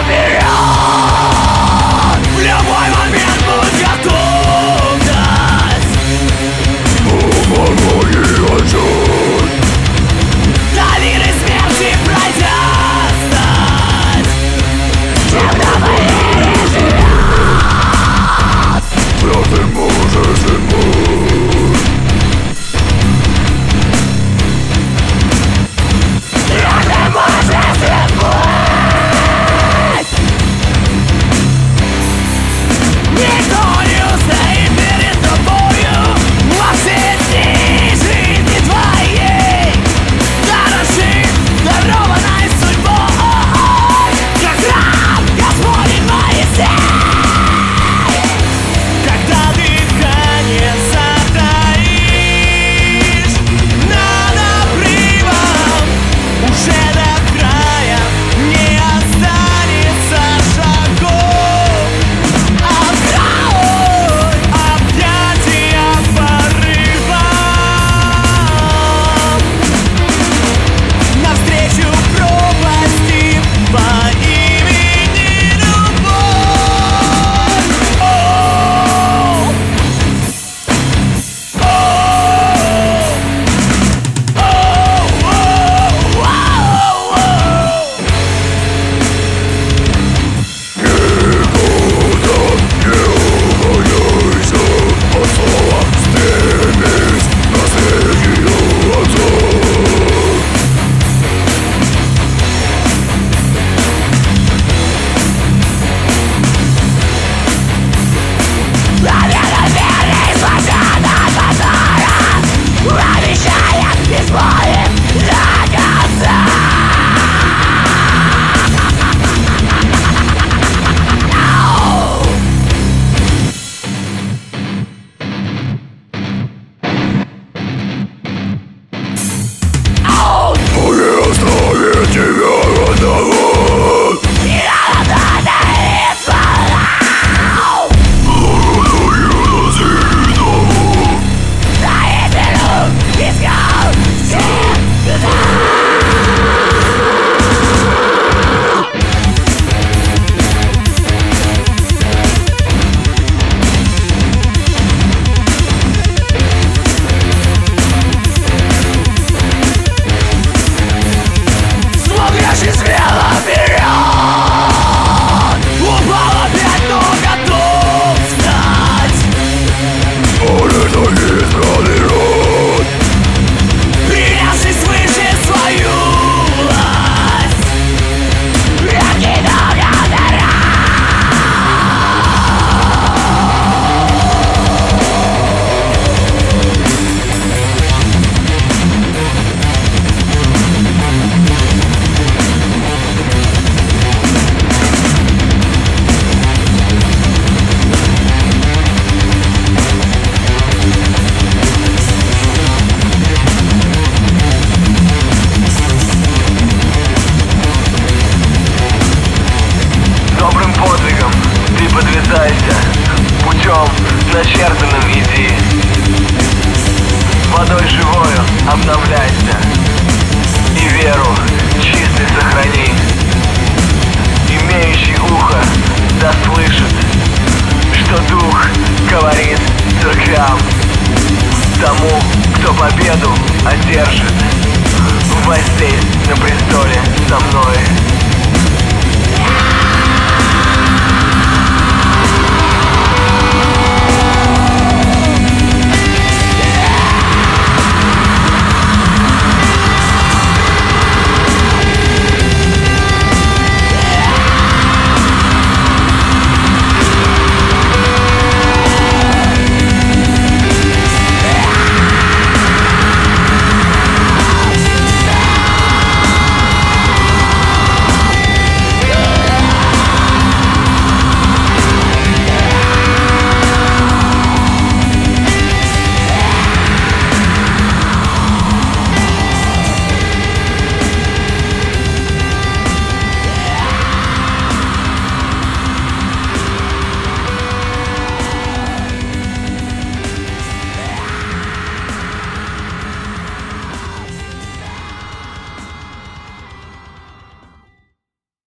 of your own Yeah. Начертанным иди Водой живою обновляйся. И веру чистой сохрани. Имеющий ухо да слышит Что Дух говорит церквям. Тому, кто победу одержит Воздействь на престоле со мной